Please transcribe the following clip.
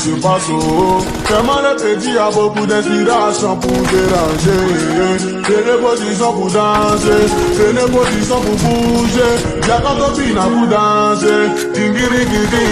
se passe oh. Tellement le petit a beaucoup d'inspiration pour déranger. C'est des positions pour danser, c'est des positions pour bouger. J'ai quand on pour danser, dingiri dingiri.